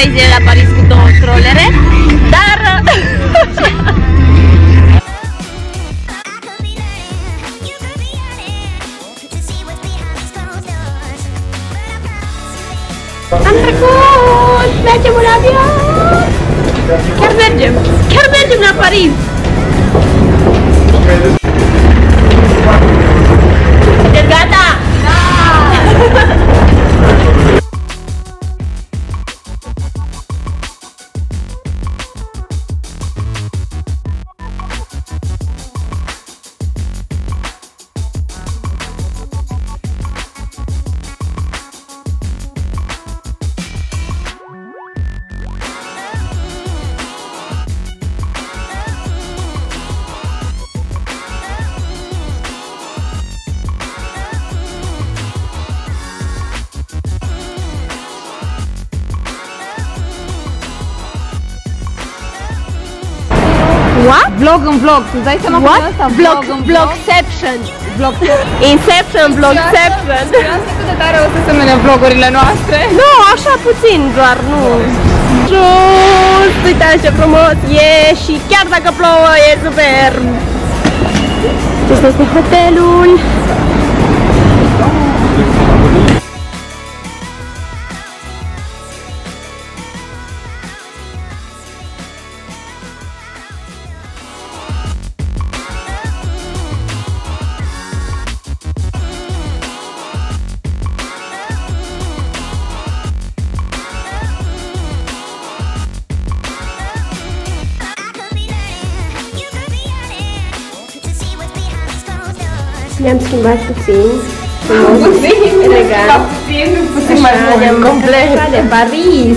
vrea să facă, trei zile la Paris cu două trolere, dar... Am trecut! Mergem în avion! Chiar mergem! Chiar mergem la Paris! Vlog în vlog, tu dai seama What? că asta? Vlog, în vlog. vlogception. Vlog. Inception, vlogception. Asta cât de tare o să semene vlogurile noastre. Nu, așa puțin, doar nu. Sus, uitați ce frumos e și chiar dacă plouă e super. Acesta este hotelul. Schimbat puțin. Frumos, elegant. Puțin, puțin mai Așa, mult, ne-am complet. complet de Paris.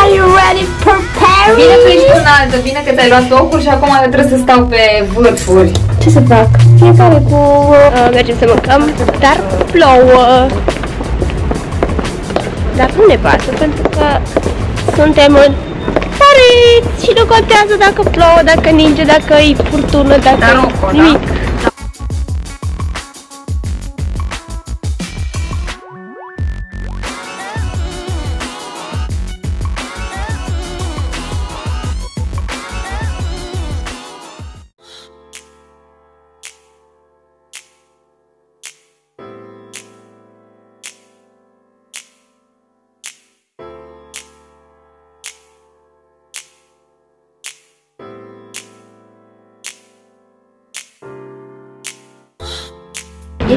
Are you ready for Paris? Bine că ești înaltă, bine că ți-ai luat locuri și acum eu trebuie să stau pe vârfuri. Ce să fac? Fiecare cu... Uh, mergem să mâncăm, dar plouă. Dar nu ne pasă, pentru că suntem în Paris și nu contează dacă plouă, dacă ninge, dacă e furtună, dacă Dar nu, da. nimic.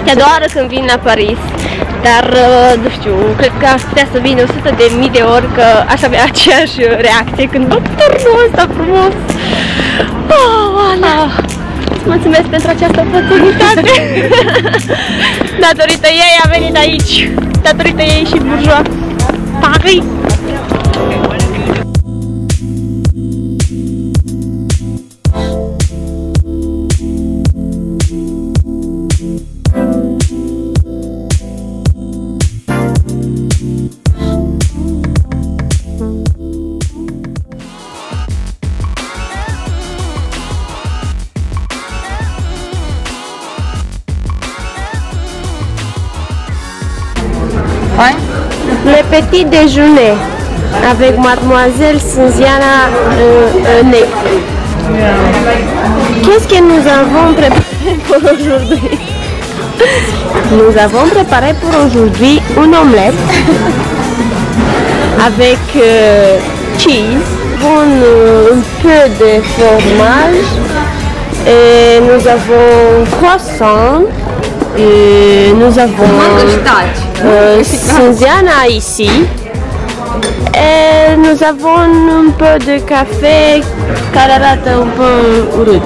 Este a doua oară când vin la Paris, dar uh, nu știu, cred că aș putea să vin 100 de mii de ori că aș avea aceeași reacție când văd turnul ăsta frumos. Oh, ala. Îți mulțumesc pentru această oportunitate. Datorită ei a venit aici. Datorită ei și burjoa. Paris. Petit déjeuner avec mademoiselle Sinziana euh, euh. Qu'est-ce que nous avons préparé pour aujourd'hui? Nous avons préparé pour aujourd'hui une omelette avec euh, cheese, un, euh, un peu de fromage, et nous avons croissant, et nous avons. Euh, Sinziana ici. Et nous avons un peu de café care arată un peu urât.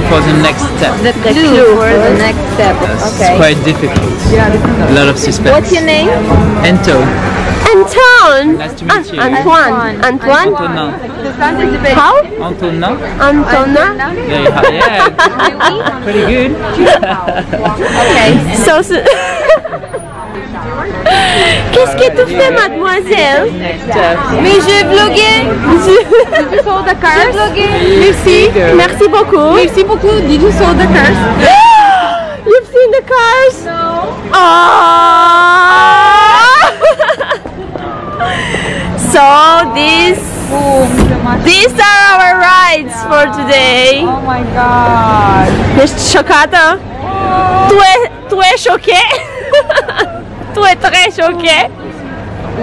Clue for the next step. The clue for the next step. It's Okay. quite difficult. A lot of suspense. What's your name? Ento. Anton! Nice to meet you. Antoine! Antoine? Antona. How? Antona. Antona? Very hard. Yeah. Pretty good. Okay. So, c'est- Qu'est-ce que tu fais, mademoiselle? Mais je vloguais. Did you saw the vloguais. Merci. Merci beaucoup. Merci beaucoup. Did you saw the cars? You've seen the cars? No. so this these are our rides for today. Oh my god. Ești șocată? Tu e, tu? tu e très șoche?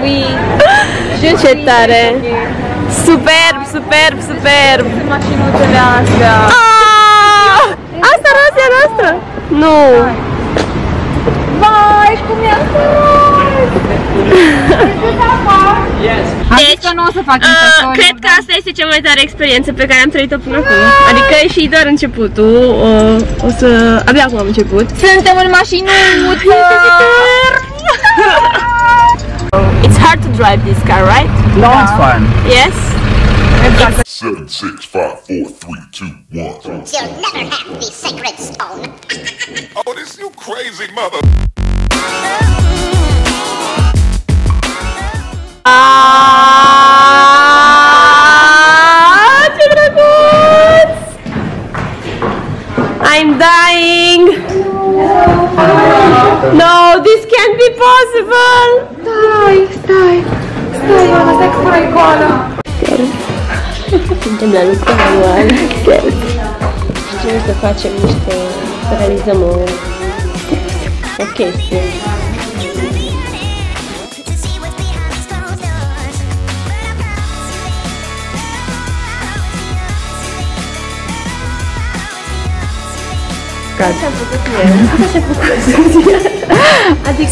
Oui. Ce tare! Superb, superb, superb! Mașinuțele astea. Ah! Asta nu e a noastră? Nu! Vai, cum e asta? Am zis Deci, că nu o să fac Uh, Insta cred că asta este cea mai tare experiență pe care am trăit-o până acum. Adică e și doar începutul. Uh, o să... Abia acum am început. Suntem în mașinuță! It's hard to drive this car, right? No, it's fun. Yes? Seven, six, five, four, three, two, one. You'll never have the sacred stone. Oh, this you crazy mother. Ah! I'm dying! No, this can't be possible! Stai, stai, stai, Ioana, stai că până icoană. Suntem la lucru manual. Știm să facem niște... să realizăm o... o chestie.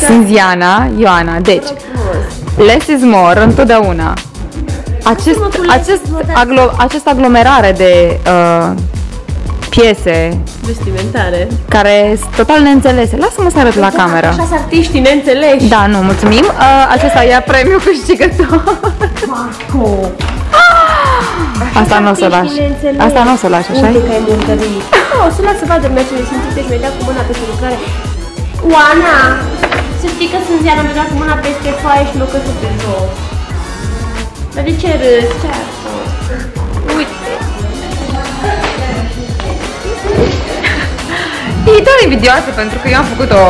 Sunt Ziana, Ioana. Deci, less is more întotdeauna. Acest, acest, aglo, acest aglomerare de uh, piese Vestimentare. care sunt total neînțelese. Lasă-mă să arăt la cameră. Așa sunt artiștii neînțeleși. Da, nu, mulțumim. Uh, acesta ia premiul câștigător. Asta nu o să lași. Asta nu o să lași, așa Uite că ai murdărit. Nu, o să las să vadă mersul de simțite și mi-ai dat cu mâna peste lucrare. Oana! Să știi că sunt ziara, mi-a dat cu mâna peste foaie și m-a căzut pe jos. Dar de ce râzi? Ce a fost? Uite. E doar invidioasă pentru că eu am făcut o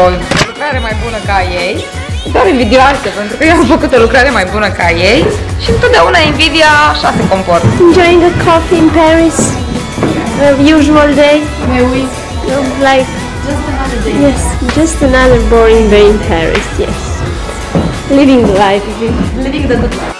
lucrare mai bună ca ei. E doar invidioasă pentru că eu am făcut o lucrare mai bună ca ei și întotdeauna invidia așa se comportă. Enjoying a coffee in Paris? A usual day? Maybe. No, like... Just another day. Yes, just another boring day in Paris, yes. Living the life. Living the good life.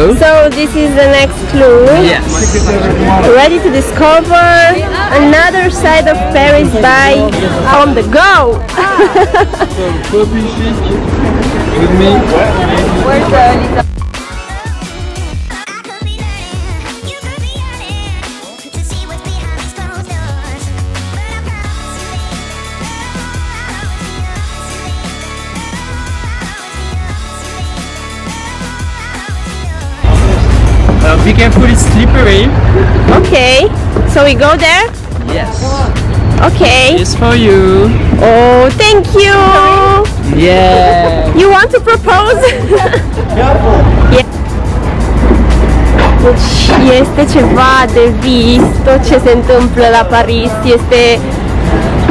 So this is the next clue. Yes. Ready to discover another side of Paris by On the Go. Ah. Bobby chic with me. Where's the careful, it's slippery. Okay, so we go there. Yes. Okay. It's for you. Oh, thank you. Yeah. You want to propose? Yeah. Deci este ceva de vis, tot ce se întâmplă la Paris este,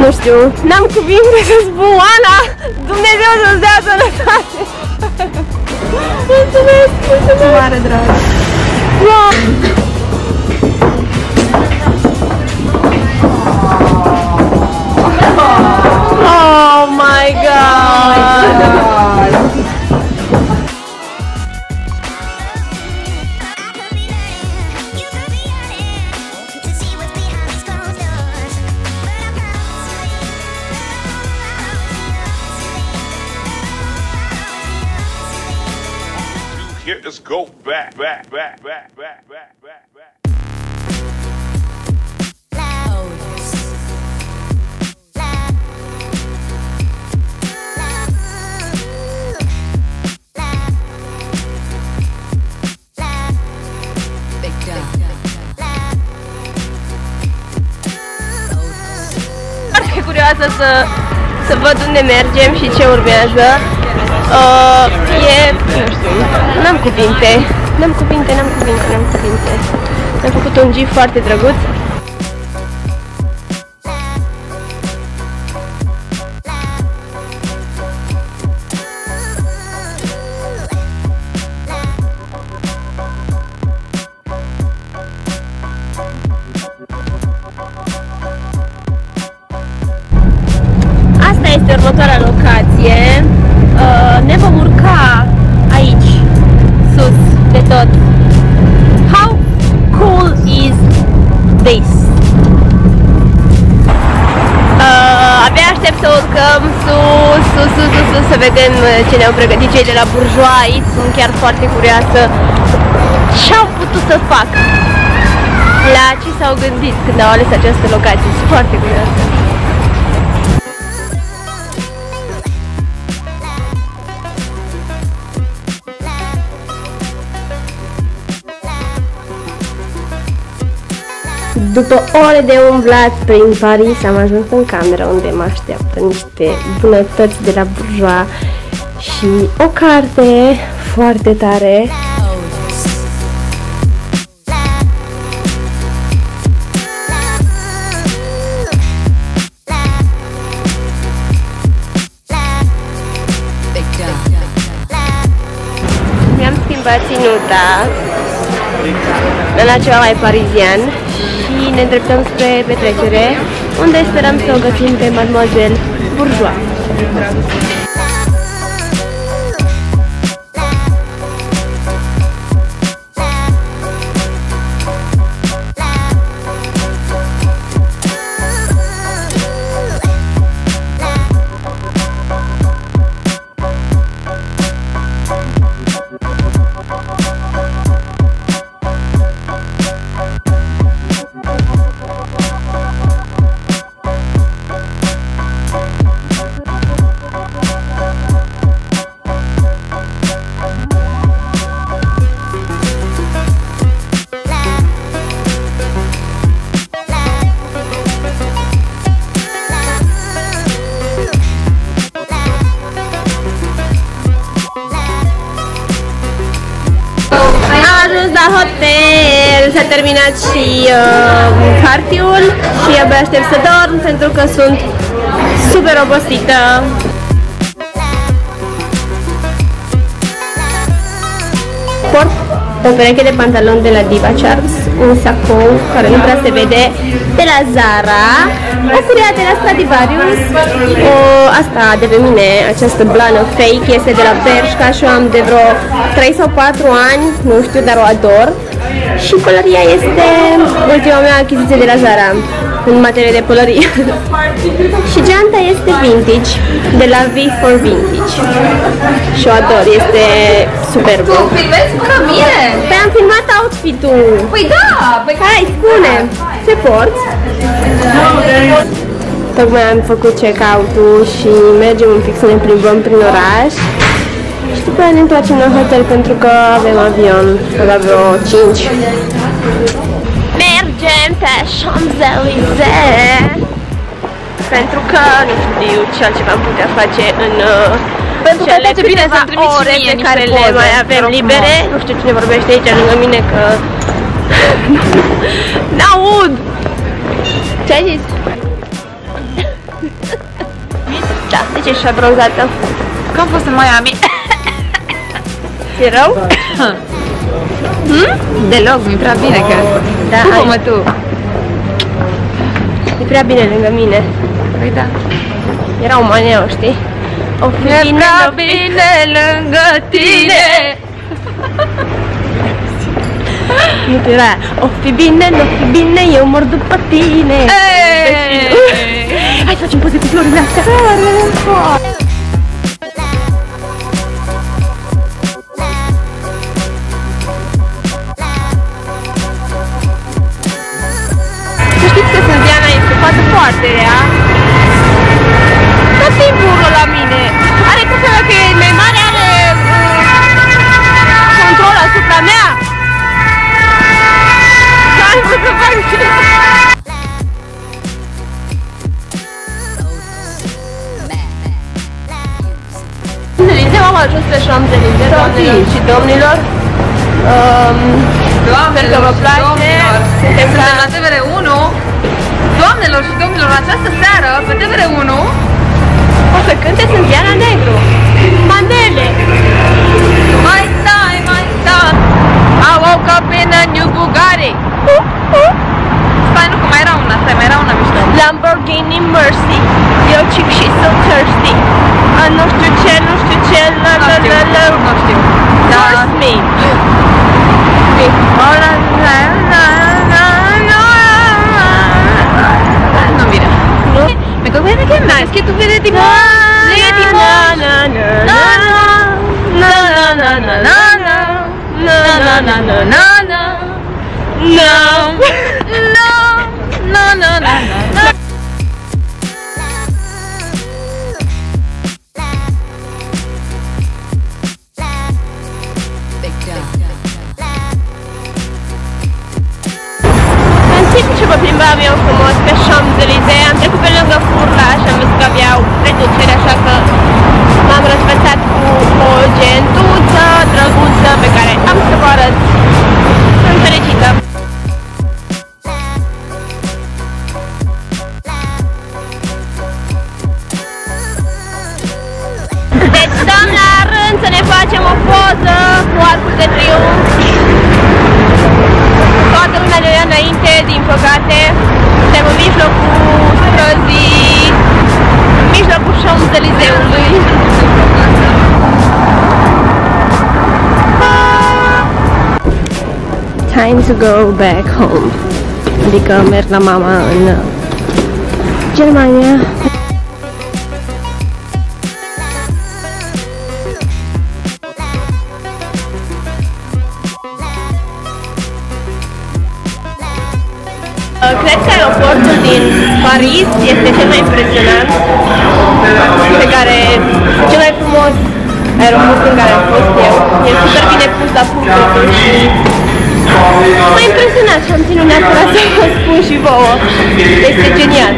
nu știu, n-am cuvinte să spun, Ana, Dumnezeu să-ți dea sănătate! Mulțumesc, mulțumesc! Mare drag! Oh my god! Hit us go back, back, back, back, back, back, back, back. foarte curioasă să, să văd unde mergem și ce urmează. Uh, e, nu știu, n-am cuvinte, n-am cuvinte, n-am cuvinte, n-am cuvinte. Am făcut un gif foarte drăguț. Urcăm sus, sus, sus, sus, sus, să vedem uh, ce ne-au pregătit cei de la Bourgeois aici. Sunt chiar foarte curioasă ce au putut să fac. La ce s-au gândit când au ales această locație. Sunt foarte curioasă. După ore de umblat prin Paris, am ajuns în cameră unde mă așteaptă niște bunătăți de la Bourgeois și o carte foarte tare. Mi-am schimbat ținuta la ceva mai parizian și ne îndreptăm spre petrecere, unde sperăm să o găsim pe Mademoiselle Bourgeois. Terminat și uh, party-ul și abia aștept să dorm pentru că sunt super obosită. Port o pereche de pantaloni de la Diva Charms un sacou care nu prea se vede de la Zara, o curea de la Stradivarius, o, asta de pe mine, această blană fake este de la Bershka și eu am de vreo 3 sau 4 ani, nu știu, dar o ador. Și pălăria este ultima mea achiziție de la Zara în materie de pălărie. și geanta este vintage, de la V for Vintage. Și o ador, este superbă. Tu filmezi fără mine? Păi am filmat outfit-ul. Păi da, păi Hai, spune, ce porți? Tocmai am făcut check-out-ul și mergem un pic să ne plimbăm prin oraș. Și după aia ne întoarcem la hotel pentru că avem avion la vreo 5. Mergem pe Champs-Élysées pentru că nu știu ce altceva am putea face în uh, Pentru că cele face bine câteva să-mi trimiți și ore mie pe niște care le poze, mai te avem rog libere. frumos. Nu știu cine vorbește aici lângă mine că N-aud! Ce ai zis? da, de ce ești așa bronzată? că am fost în Miami. E rău? Deloc, mi-e prea bine că... Da, Pupă-mă ai. tu. E prea bine lângă mine. Păi da. Era un maneu, știi? O fi E bine, prea o fi- bine lângă tine. Nu te era. O fi bine, nu fi bine, eu mor după tine. Ei! Hai să facem poze cu florile astea. Să doamnelor și domnilor. Um, Sper că vă place. domnilor, Suntem suntem la la TVR1. Doamnelor și domnilor, în această seară, pe TVR1, O să cânte sunt Diana Negru. Manele. mai stai, mai stai. I woke up in a new Bugatti. Stai, nu, că mai era una, stai, mai era una mișto. Lamborghini Mercy. Eu chic și sunt thirsty. A, nu știu ce, nu știu ce, la Nu la știu, la la. nu știu. da... me! No. Ma guarda che mai, che tu vedi tipo... Lady Boss! Na na na na na na na na na na na na na na lângă Furla și am văzut că aveau reducere, așa că m-am răsfățat cu o gentuță drăguță pe care am să vă arăt. Sunt fericită! Deci stăm la rând să ne facem o poză cu arcul de triumf. Toată lumea ne ia înainte, din păcate. Suntem în mijlocul în mijlocul Champs-Élysées-ului. Time to go back home. Adică merg la mama în Germania. Cred că aeroportul din Paris este cel mai impresionant pe care, cel mai frumos aeroport în care am fost eu. E super bine pus la punct totul și m-a impresionat și am ținut neapărat să vă spun și vouă. Este genial.